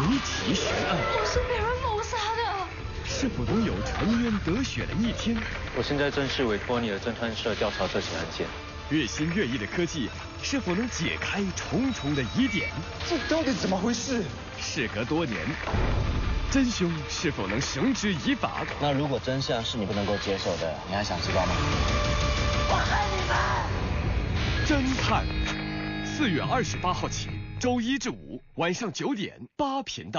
离奇悬案，我是被人谋杀的。是否能有沉冤得雪的一天？我现在正式委托你的侦探社调查这起案件。日新月异的科技是否能解开重重的疑点？这到底怎么回事？事隔多年，真凶是否能绳之以法？那如果真相是你不能够接受的，你还想知道吗？我恨你们！侦探，四月二十八号起，周一至五晚上九点八频道。